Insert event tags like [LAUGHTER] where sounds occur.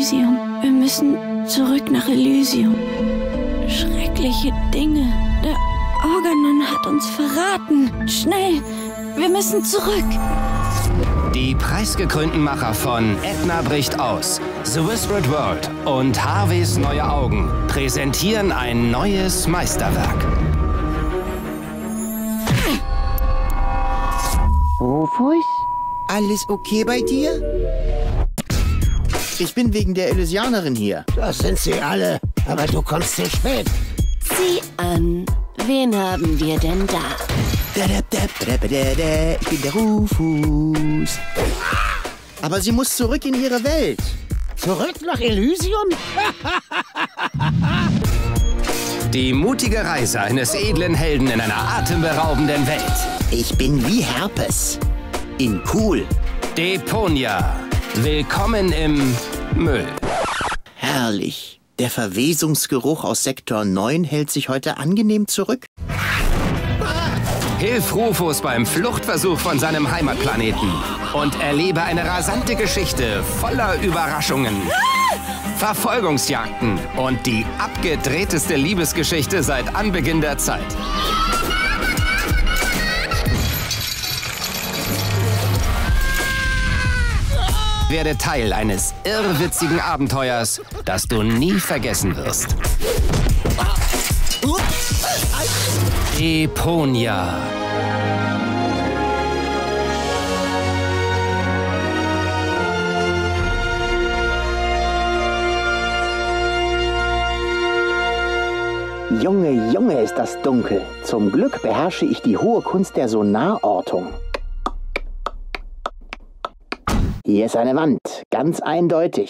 Elysium. Wir müssen zurück nach Elysium. Schreckliche Dinge. Der Organon hat uns verraten. Schnell, wir müssen zurück. Die preisgekrönten Macher von Edna bricht aus, The Whispered World und Harveys neue Augen präsentieren ein neues Meisterwerk. Rufus? Alles okay bei dir? Ich bin wegen der Elysianerin hier. Das sind sie alle, aber du kommst zu spät. Sieh an, wen haben wir denn da? Ich bin der Rufus. Aber sie muss zurück in ihre Welt. Zurück nach Elysium? [LAUGHS] Die mutige Reise eines edlen Helden in einer atemberaubenden Welt. Ich bin wie Herpes. In cool. Deponia. Willkommen im Müll. Herrlich. Der Verwesungsgeruch aus Sektor 9 hält sich heute angenehm zurück. Hilf Rufus beim Fluchtversuch von seinem Heimatplaneten und erlebe eine rasante Geschichte voller Überraschungen, Verfolgungsjagden und die abgedrehteste Liebesgeschichte seit Anbeginn der Zeit. Werde Teil eines irrwitzigen Abenteuers, das du nie vergessen wirst. Eponia. Junge, Junge, ist das dunkel. Zum Glück beherrsche ich die hohe Kunst der Sonarortung. Hier ist eine Wand, ganz eindeutig.